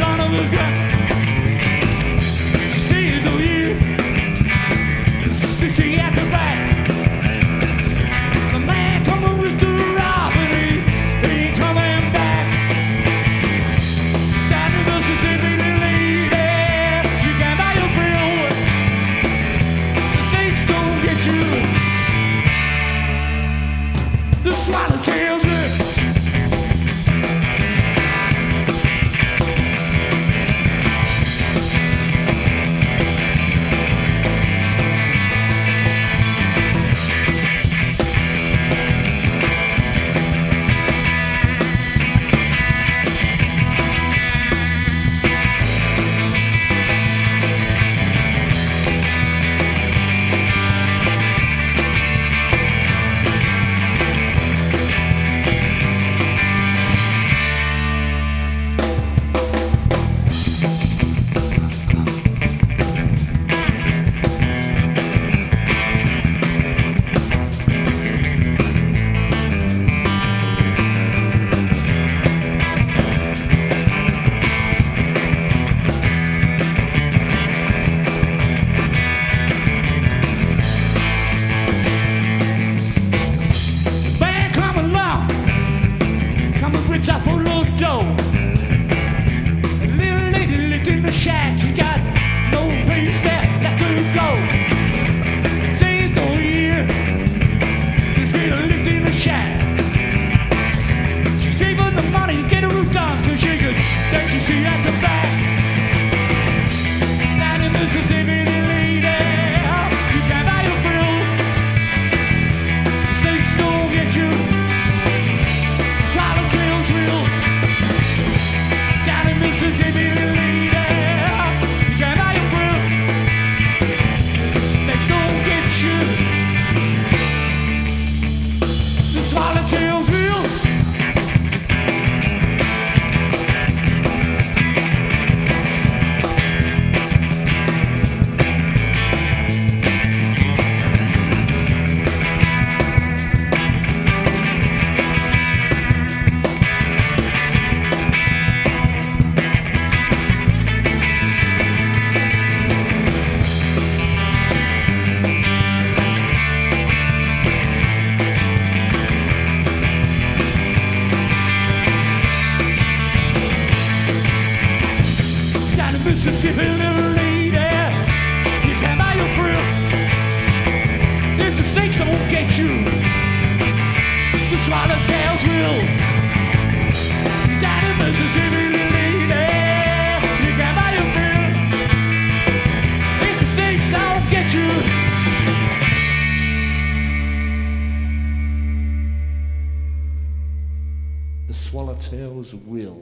son of a gun. Mississippi. You can buy your thrill. If the snakes don't get you, the swallowtails will. Mississippi. You can buy your thrill. If the snakes don't get you. swallowtails will.